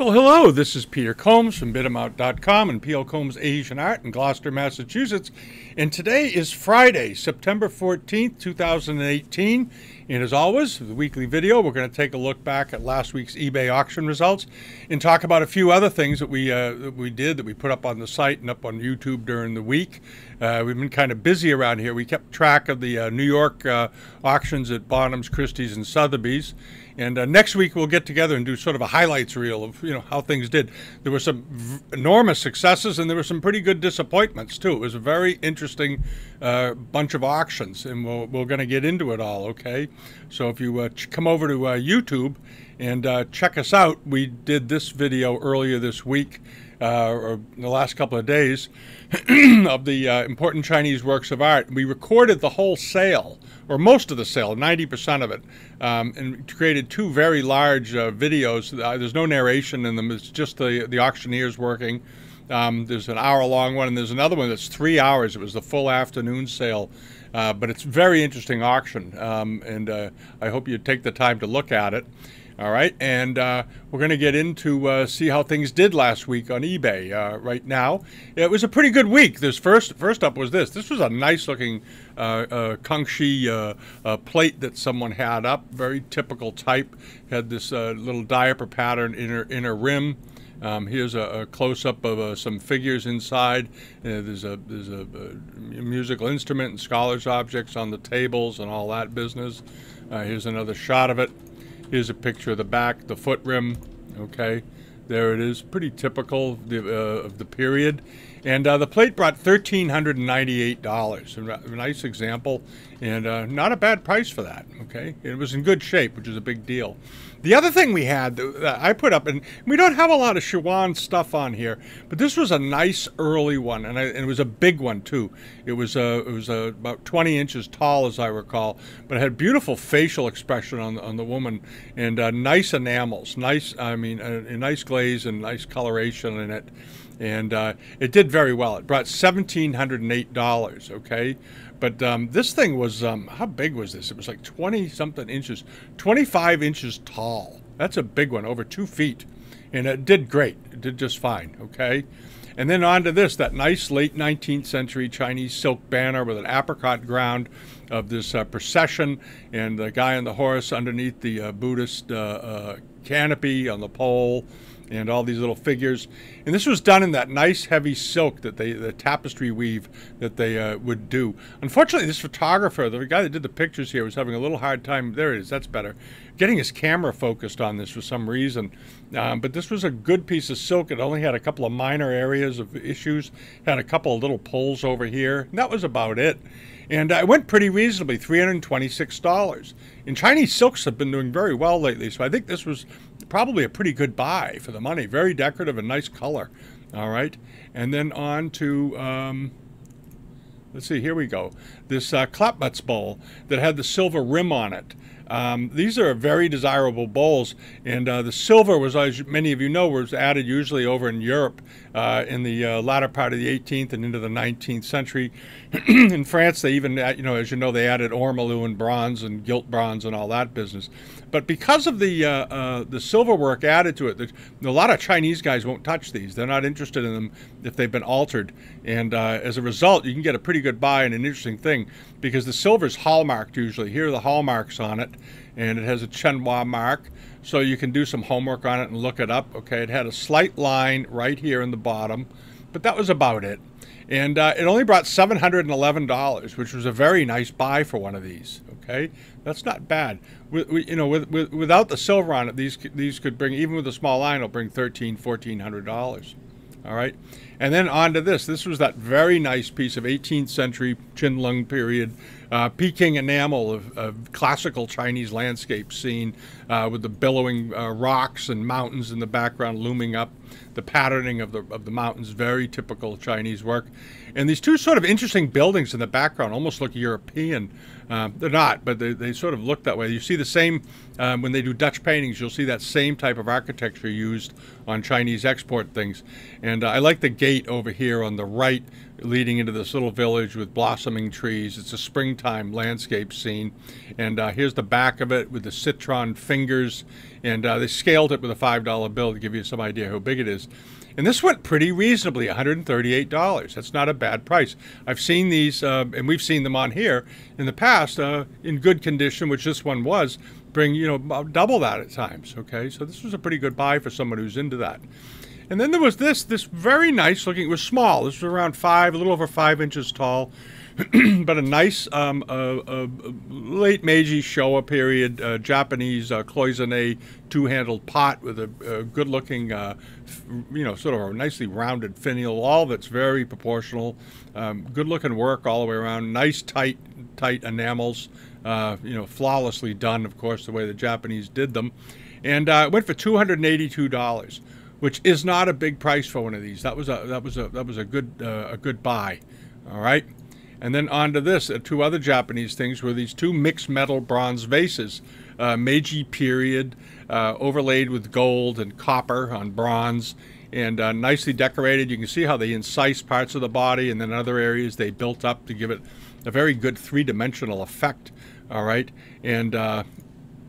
Well, hello, this is Peter Combs from Bidamount.com and P.L. Combs Asian Art in Gloucester, Massachusetts. And today is Friday, September 14th, 2018. And as always, the weekly video, we're going to take a look back at last week's eBay auction results and talk about a few other things that we, uh, that we did that we put up on the site and up on YouTube during the week. Uh, we've been kind of busy around here. We kept track of the uh, New York uh, auctions at Bonhams, Christie's, and Sotheby's. And uh, next week we'll get together and do sort of a highlights reel of you know how things did. There were some enormous successes and there were some pretty good disappointments too. It was a very interesting uh, bunch of auctions, and we'll, we're going to get into it all. Okay, so if you uh, ch- come over to uh, YouTube and uh, check us out, we did this video earlier this week. Uh, or the last couple of days of the uh, important Chinese works of art. We recorded the whole sale, or most of the sale, 90% of it, um, and created two very large uh, videos. There's no narration in them, it's just the, the auctioneers working. Um, there's an hour long one, and there's another one that's three hours. It was the full afternoon sale. Uh, but it's very interesting auction, um, and uh, I hope you take the time to look at it. All right, and uh, we're going to get into uh, see how things did last week on eBay. Uh, right now, it was a pretty good week. This first first up was this. This was a nice looking uh, uh, uh, uh, plate that someone had up. Very typical type. Had this little diaper pattern in her in her rim. Um, here's a, a close up of uh, some figures inside. Uh, there's a there's a, a musical instrument and scholars objects on the tables and all that business. Uh, here's another shot of it. Here's a picture of the back, the foot rim. Okay, there it is. Pretty typical of the, uh, of the period. And uh, the plate brought $1,398. A nice example, and uh, not a bad price for that. Okay, it was in good shape, which is a big deal. The other thing we had that I put up, and we don't have a lot of Shiwan stuff on here, but this was a nice early one, and, I, and it was a big one too. It was uh, it was uh, about 20 inches tall, as I recall, but it had beautiful facial expression on the, on the woman and uh, nice enamels, nice I mean a, a nice glaze and nice coloration in it and uh, it did very well. It brought seventeen hundred and eight dollars. Okay, but um, this thing was um, how big was this? It was like twenty something inches, twenty five inches tall. That's a big one, over two feet, and it did great. It did just fine. Okay. And then on to this, that nice late 19th century Chinese silk banner with an apricot ground of this uh, procession and the guy on the horse underneath the uh, Buddhist uh, uh, canopy on the pole and all these little figures. And this was done in that nice heavy silk that they, the tapestry weave that they uh, would do. Unfortunately, this photographer, the guy that did the pictures here, was having a little hard time. There it is, that's better. Getting his camera focused on this for some reason. Um, but this was a good piece of silk. It only had a couple of minor areas of issues, had a couple of little pulls over here. That was about it. And I went pretty reasonably, $326. And Chinese silks have been doing very well lately, so I think this was probably a pretty good buy for the money. Very decorative and nice color. All right. And then on to, um, let's see, here we go. This uh, bowl that had the silver rim on it. Um, these are very desirable bowls, and uh, the silver was, as many of you know, was added usually over in Europe uh, in the uh, latter part of the 18th and into the 19th century. in France, they even, uh, you know, as you know, they added ormolu and bronze and gilt bronze and all that business. But because of the uh, uh, the silver work added to it, a lot of Chinese guys won't touch these. They're not interested in them if they've been altered, and as a result, you can get a pretty good buy and an interesting thing because the silver's hallmarked usually. Here are the hallmarks on it and it has a Chenghua mark, so you can do some homework on it and look it up. Okay, it had a slight line right here in the bottom, but that was about it. And uh, it only brought $711, which was a very nice buy for one of these. Okay, that's not bad. With, you know, with, with, without the silver on it, these these could bring even with a small line, it'll bring $1,300, $1,400. All right, and then on to this. This was that very nice piece of 18th century Qianlong period uh, Peking enamel of, of, classical Chinese landscape scene uh, with the billowing uh, rocks and mountains in the background looming up. The patterning of the of the mountains, very typical Chinese work, and these two sort of interesting buildings in the background almost look European. Um, they're not, but they, they sort of look that way. You see the same um, when they do Dutch paintings. You'll see that same type of architecture used on Chinese export things. And uh, I like the gate over here on the right. leading into this little village with blossoming trees. It's a springtime landscape scene. And uh, here's the back of it with the citron fingers. And uh, they scaled it with a $5 bill to give you some idea how big it is. And this went pretty reasonably, $138. That's not a bad price. I've seen these, uh, and we've seen them on here in the past uh, in good condition, which this one was, bring, you know, double that at times. Okay, so this was a pretty good buy for someone who's into that. And then there was this, this very nice looking, it was small. This was around five, a little over five inches tall, but a nice um, uh, uh, late Meiji Showa period uh, Japanese uh, cloisonne two-handled pot with a, good-looking, uh, you know, sort of a nicely rounded finial. All that's very proportional. Um, good-looking work all the way around. Nice tight, tight enamels. Uh, you know, flawlessly done, of course, the way the Japanese did them. And it went for two hundred and eighty-two dollars which is not a big price for one of these. That was a that was a that was a good a good buy. All right. And then on to this, uh, two other Japanese things were these two mixed metal bronze vases, uh, Meiji period, uh, overlaid with gold and copper on bronze, and uh, nicely decorated. You can see how they incise parts of the body, and then other areas they built up to give it a very good three-dimensional effect. All right, and uh,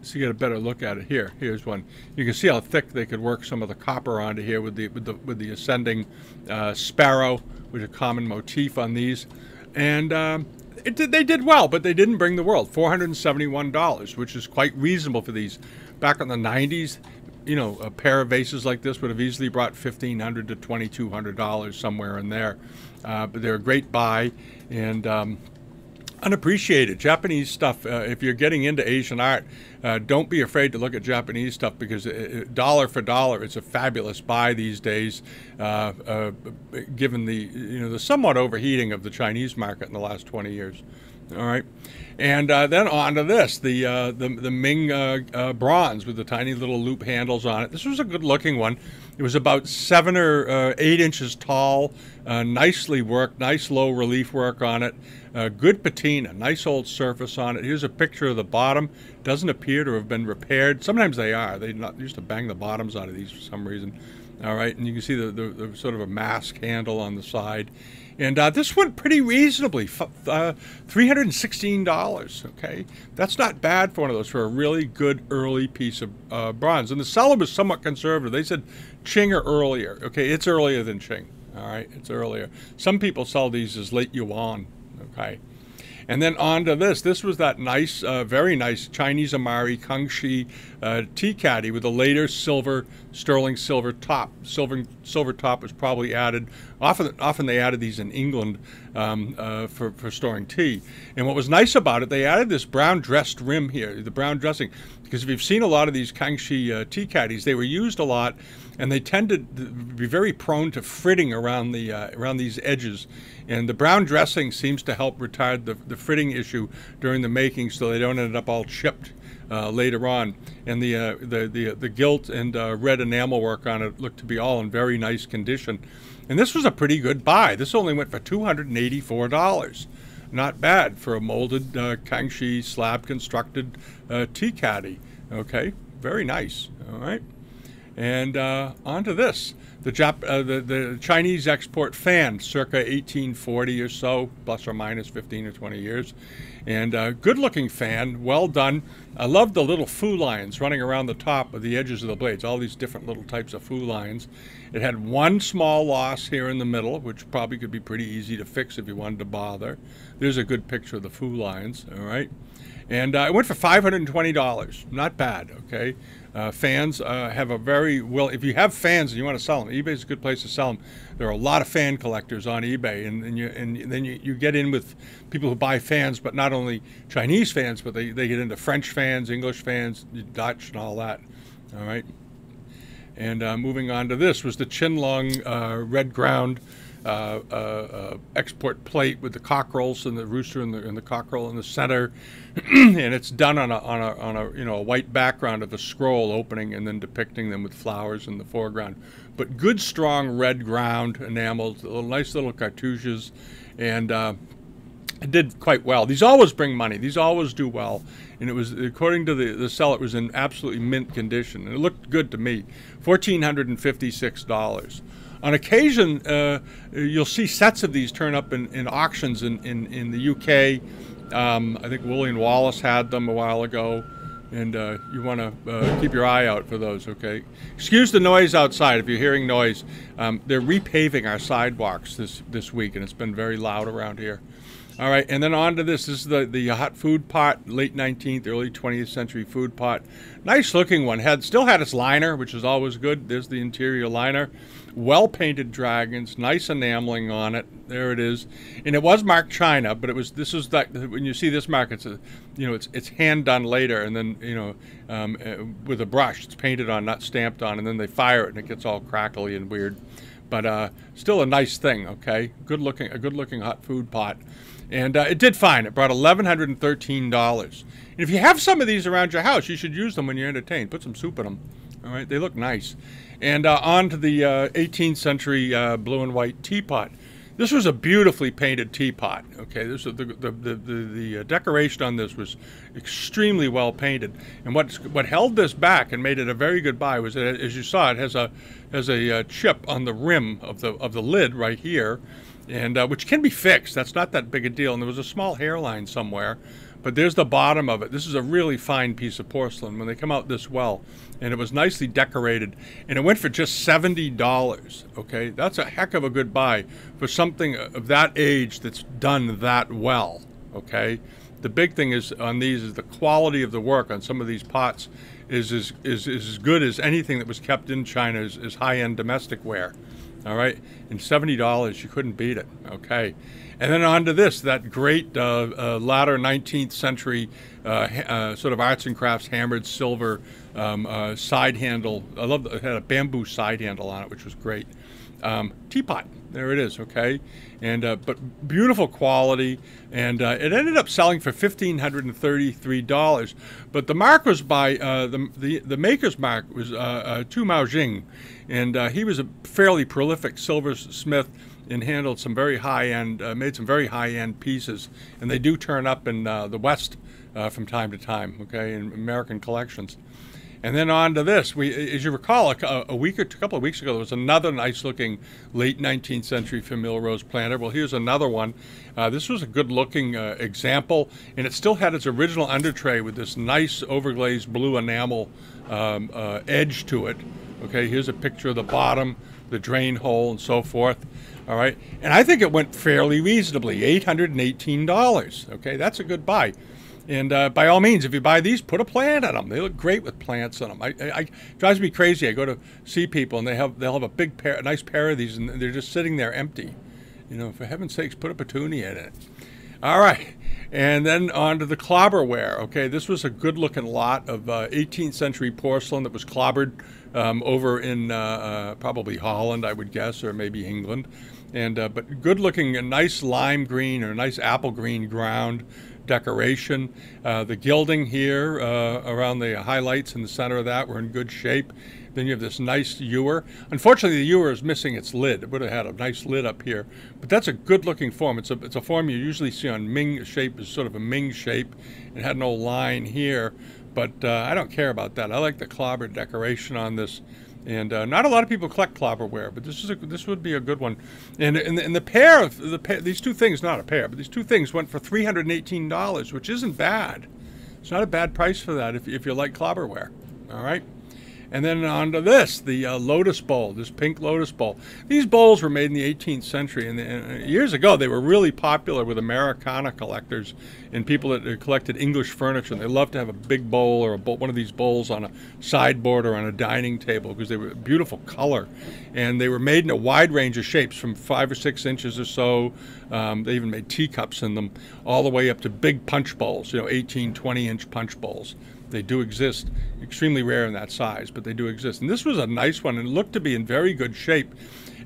so you get a better look at it here. Here's one. You can see how thick they could work some of the copper onto here with the with the with the ascending uh, sparrow, which is a common motif on these, and um, did, they did well, but they didn't bring the world. Four hundred and seventy-one dollars, which is quite reasonable for these. Back in the '90s, you know, a pair of vases like this would have easily brought $1,500 to twenty-two hundred dollars somewhere in there. Uh, but they're a great buy, and um, unappreciated Japanese stuff. Uh, if you're getting into Asian art, uh, don't be afraid to look at Japanese stuff because it, uh, dollar for dollar, it's a fabulous buy these days. Uh, uh, given the you know the somewhat overheating of the Chinese market in the last 20 years. All right, and uh, then on to this the the, the Ming bronze with the tiny little loop handles on it. This was a good looking one. It was about seven or uh, eight inches tall, uh, nicely worked, nice low relief work on it. Uh, good patina, nice old surface on it. Here's a picture of the bottom. Doesn't appear to have been repaired. Sometimes they are. They not, used to bang the bottoms out of these for some reason. All right, and you can see the, the, the sort of a mask handle on the side. And uh, this went pretty reasonably, uh, $316. Okay, that's not bad for one of those for a really good early piece of uh, bronze. And the seller was somewhat conservative. They said Qing or earlier. Okay, it's earlier than Qing. All right, it's earlier. Some people sell these as late yuan. Okay. And then on to this. This was that nice, uh, very nice Chinese Imari Kangxi uh, tea caddy with a later silver, sterling silver top. Silver silver top was probably added. Often, often they added these in England um, uh, for, for storing tea. And what was nice about it, they added this brown dressed rim here, the brown dressing. Because if you've seen a lot of these Kangxi uh, tea caddies, they were used a lot, and they tended to be very prone to fritting around the uh, around these edges. And the brown dressing seems to help retard the, the fritting issue during the making, so they don't end up all chipped. Uh, later on, and the uh, the the the gilt and uh, red enamel work on it looked to be all in very nice condition, and this was a pretty good buy. This only went for two hundred and eighty four dollars not bad for a molded uh, Kangxi slab constructed uh, tea caddy. Okay, very nice. All right. And uh, on to this. The, Jap- uh, the, the Chinese export fan, circa 1840 or so, plus or minus 15 or 20 years. And uh, good looking fan, well done. I love the little foo lions running around the top of the edges of the blades, all these different little types of foo lions. It had one small loss here in the middle, which probably could be pretty easy to fix if you wanted to bother. There's a good picture of the foo lions, all right? And uh, it went for $520. Not bad, okay? Uh, fans uh, have a very well. If you have fans and you want to sell them, eBay is a good place to sell them. There are a lot of fan collectors on eBay, and, and you and then you, you get in with people who buy fans, but not only Chinese fans, but they, they get into French fans, English fans, Dutch, and all that. All right. And uh, moving on to this was the Qianlong uh, red ground uh, uh, uh, export plate with the cockerels and the rooster and the, and the cockerel in the center, and it's done on a, on a on a you know a white background of a scroll opening and then depicting them with flowers in the foreground. But good strong red ground enamels, little, nice little cartouches, and uh, it did quite well. These always bring money. These always do well. And it was, according to the, the seller, it was in absolutely mint condition. And it looked good to me. $1,456. on occasion, uh, you'll see sets of these turn up in, in auctions in, in, in the UK. Um, I think William Wallace had them a while ago, and uh, you want to uh, keep your eye out for those, okay? Excuse the noise outside. If you're hearing noise, um, they're repaving our sidewalks this, this week, and it's been very loud around here. All right, and then on to this. This is the, the hot food pot, late 19th, early 20th century food pot. Nice looking one. Had Still had its liner, which is always good. There's the interior liner. Well painted dragons, nice enameling on it. There it is, and it was marked China, but it was this is that when you see this mark, it's a, you know it's it's hand done later, and then you know um, uh, with a brush, it's painted on, not stamped on, and then they fire it, and it gets all crackly and weird. But uh, still a nice thing. Okay, good looking, a good looking hot food pot. And uh, it did fine. It brought $1,113. And if you have some of these around your house, you should use them when you're entertained. Put some soup in them. All right, they look nice. And uh, on to the uh, 18th century uh, blue and white teapot. This was a beautifully painted teapot. Okay, this the the, the, the, uh, decoration on this was extremely well painted. And what what held this back and made it a very good buy was that, as you saw, it has a has a uh, chip on the rim of the of the lid right here and uh, which can be fixed. That's not that big a deal. And there was a small hairline somewhere, but there's the bottom of it. This is a really fine piece of porcelain when they come out this well, and it was nicely decorated, and it went for just seventy dollars. Okay, that's a heck of a good buy for something of that age that's done that well. Okay, the big thing is on these is the quality of the work on some of these pots is is, is, is as good as anything that was kept in China is, is high-end domestic ware. All right, and seventy dollars, you couldn't beat it. Okay, and then on to this, that great uh, uh, latter 19th century uh, uh, sort of arts and crafts hammered silver um, uh, side handle. I love it had a bamboo side handle on it, which was great. Um, teapot, there it is. Okay, and uh, but beautiful quality, and it ended up selling for fifteen hundred and thirty-three dollars. But the mark was by the, the the maker's mark was uh, Tu Mao Xing and uh, he was a fairly prolific silversmith and handled some very high end, uh, made some very high end pieces. And they do turn up in uh, the West uh, from time to time, okay, in American collections. And then on to this. We, as you recall, a, a week or a couple of weeks ago, there was another nice-looking late 19th century Famille Rose planter. Well, here's another one. Uh, this was a good-looking uh, example, and it still had its original under tray with this nice overglazed blue enamel um, uh, edge to it. Okay, here's a picture of the bottom, the drain hole, and so forth. All right, and I think it went fairly reasonably, $818. Okay, that's a good buy. And uh, by all means, if you buy these, put a plant on them. They look great with plants on them. I, I, drives me crazy. I go to see people and they have they'll have a big pair, a nice pair of these, and they're just sitting there empty. You know, for heaven's sakes, put a petunia in it. All right, and then on to the clobberware. Okay, this was a good-looking lot of uh, 18th century porcelain that was clobbered um, over in uh, uh, probably Holland, I would guess, or maybe England. And uh, but good looking, a nice lime green or a nice apple green ground decoration. Uh, the gilding here uh, around the highlights in the center of that were in good shape. Then you have this nice ewer. Unfortunately, the ewer is missing its lid. It would have had a nice lid up here, but that's a good-looking form. It's a it's a form you usually see on Ming shape is sort of a Ming shape. It had no line here, but uh, I don't care about that. I like the clobber decoration on this. And uh, not a lot of people collect clobberware, but this is a, this would be a good one. And, and, and the pair of the these two things, not a pair, but these two things went for three hundred and eighteen dollars, which isn't bad. It's not a bad price for that if, if you like clobberware. All right. And then on to this, the uh, lotus bowl, this pink lotus bowl. These bowls were made in the 18th century, and, and, years ago they were really popular with Americana collectors and people that collected English furniture. They loved to have a big bowl or bowl, one of these bowls on a sideboard or on a dining table because they were beautiful color, and they were made in a wide range of shapes, from five or six inches or so. Um, they even made teacups in them, all the way up to big punch bowls, you know, 18, 20 inch punch bowls. They do exist, extremely rare in that size, but they do exist. And this was a nice one and looked to be in very good shape.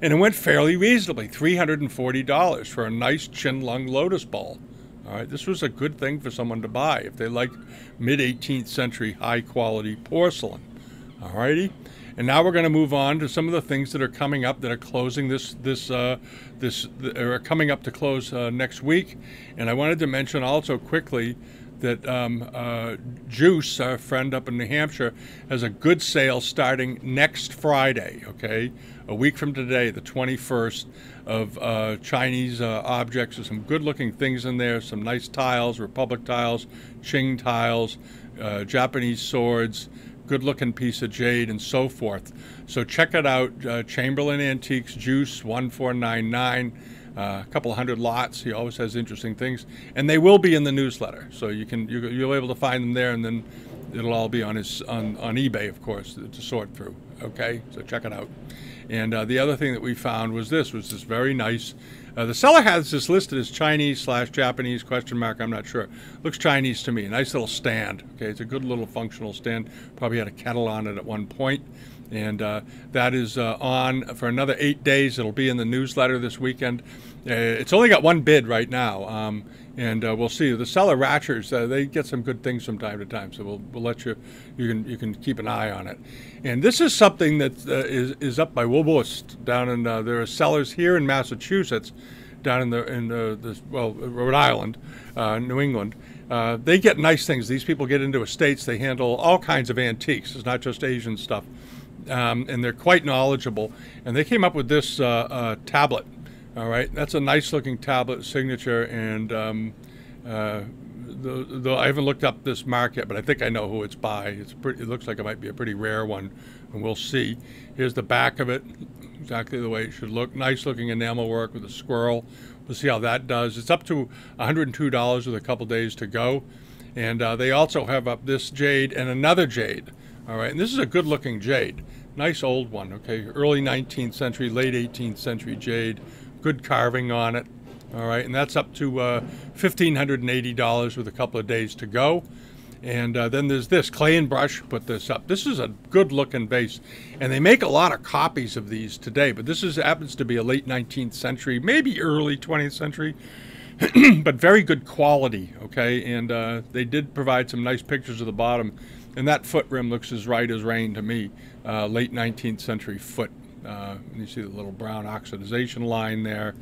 And it went fairly reasonably, $340 for a nice Qianlong lotus ball. All right, this was a good thing for someone to buy if they like mid 18th century high quality porcelain. All righty, and now we're going to move on to some of the things that are coming up that are closing this this uh, this are coming up to close uh, next week. And I wanted to mention also quickly that um, uh, Juice, our friend up in New Hampshire, has a good sale starting next Friday. Okay, a week from today, the 21st, of uh, Chinese uh, objects. There's some good looking things in there, some nice tiles, Republic tiles, Qing tiles, uh, Japanese swords, good looking piece of jade, and so forth. So check it out uh, Chamberlain Antiques Juice 1499. Uh, a couple hundred lots. He always has interesting things, and they will be in the newsletter, so you can you, you'll be able to find them there, and then it'll all be on his on, on eBay, of course, to, sort through. Okay, so check it out. And uh, the other thing that we found was this was this very nice. Uh, the seller has this listed as Chinese slash Japanese question mark. I'm not sure. Looks Chinese to me. Nice little stand. Okay, it's a good little functional stand. Probably had a kettle on it at one point. And uh, that is uh, on for another eight days. It'll be in the newsletter this weekend. Uh, it's only got one bid right now. Um, and uh, we'll see. The seller Ratchers, uh, they get some good things from time to time, so we'll, we'll let you you can you can keep an eye on it. And this is something that uh, is is up by Woolworths down in there are sellers here in Massachusetts, down in the in the, the well Rhode Island, New England. Uh, they get nice things. These people get into estates. They handle all kinds of antiques. It's not just Asian stuff, um, and they're quite knowledgeable. And they came up with this tablet all right, that's a nice looking tablet signature, and um, uh, the, I haven't looked up this mark yet, but I think I know who it's by. It's pretty, it looks like it might be a pretty rare one, and we'll see. Here's the back of it, exactly the way it should look. Nice looking enamel work with a squirrel. We'll see how that does. It's up to $102 with a couple days to go. And uh, they also have up this jade and another jade. All right, and this is a good looking jade. Nice old one, okay? Early 19th century, late 18th century jade good carving on it. All right, and that's up to uh, $1,580 with a couple of days to go. And uh, then there's this clay and brush. Put this up. This is a good looking vase, and they make a lot of copies of these today. But this is happens to be a late 19th century, maybe early 20th century, but very good quality. Okay, and uh, they did provide some nice pictures of the bottom, and that foot rim looks as right as rain to me. Uh, late 19th century foot uh, you see the little brown oxidization line there.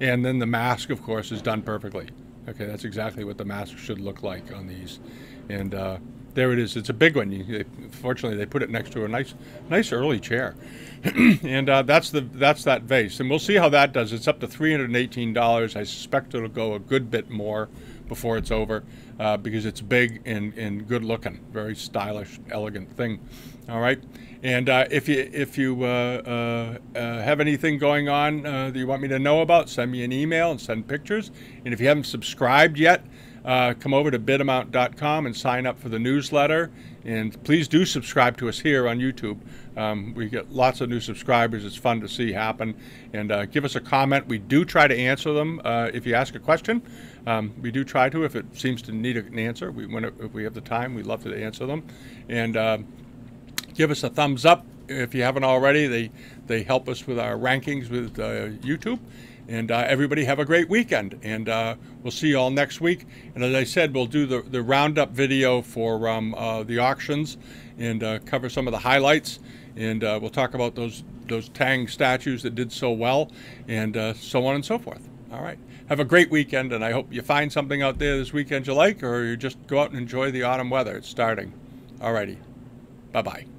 And then the mask, of course, is done perfectly. Okay, that's exactly what the mask should look like on these. And uh, there it is. It's a big one. You, fortunately, they put it next to a nice, nice early chair. and uh, that's the that's that vase. And we'll see how that does. It's up to $318. I suspect it'll go a good bit more before it's over uh, because it's big and, and good looking. Very stylish, elegant thing. All right. And uh, if you if you uh, uh, uh have anything going on uh, that you want me to know about, send me an email and send pictures. And if you haven't subscribed yet, come over to bidamount.com and sign up for the newsletter. And please do subscribe to us here on YouTube. Um, we get lots of new subscribers. It's fun to see happen. And give us a comment. We do try to answer them if you ask a question. Um, we do try to if it seems to need an answer. We, when it, if we have the time, we love to answer them. And give us a thumbs up if you haven't already. They they help us with our rankings with uh, YouTube. And uh, everybody have a great weekend. And uh, we'll see you all next week. And as I said, we'll do the, the roundup video for um, uh, the auctions and uh, cover some of the highlights. And uh, we'll talk about those those Tang statues that did so well, and so on and so forth. All right. Have a great weekend, and I hope you find something out there this weekend you like, or you just go out and enjoy the autumn weather. It's starting. All righty. Bye bye.